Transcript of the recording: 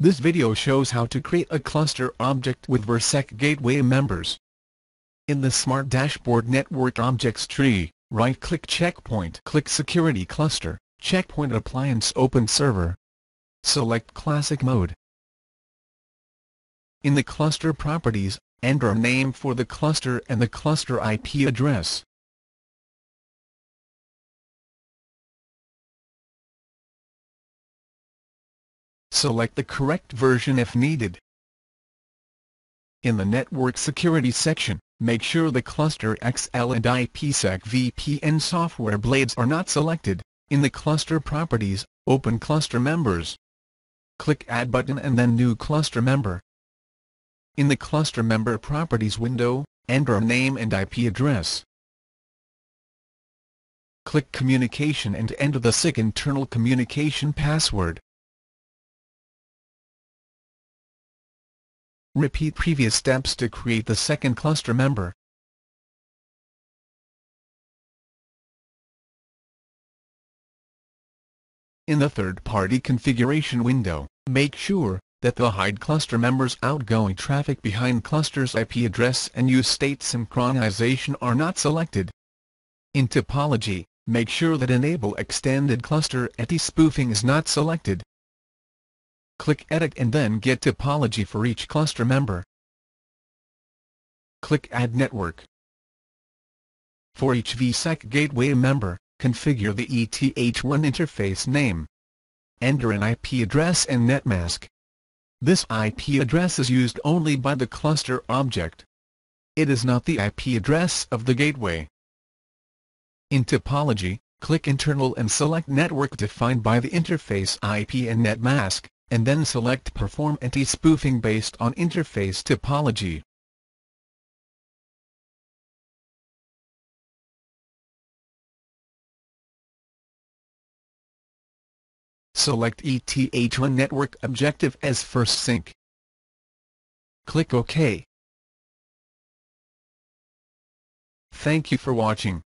This video shows how to create a cluster object with vSEC Gateway members. In the Smart Dashboard Network Objects tree, right-click Check Point click Security Cluster, Check Point Appliance Open Server. Select Classic Mode. In the cluster properties, enter a name for the cluster and the cluster IP address. Select the correct version if needed. In the Network Security section, make sure the Cluster XL and IPsec VPN software blades are not selected. In the Cluster Properties, open Cluster Members. Click Add button and then New Cluster Member. In the Cluster Member Properties window, enter a name and IP address. Click Communication and enter the SIC internal communication password. Repeat previous steps to create the second cluster member. In the third-party configuration window, make sure that the hide cluster members outgoing traffic behind cluster's IP address and use state synchronization are not selected. In topology, make sure that enable extended cluster anti-spoofing is not selected. Click Edit and then get topology for each cluster member. Click Add Network. For each VSEC Gateway member, configure the ETH1 interface name. Enter an IP address and netmask. This IP address is used only by the cluster object. It is not the IP address of the gateway. In topology, click Internal and select Network defined by the interface IP and netmask and then select Perform Anti-Spoofing based on interface topology. Select ETH1 Network Objective as first sync. Click OK. Thank you for watching.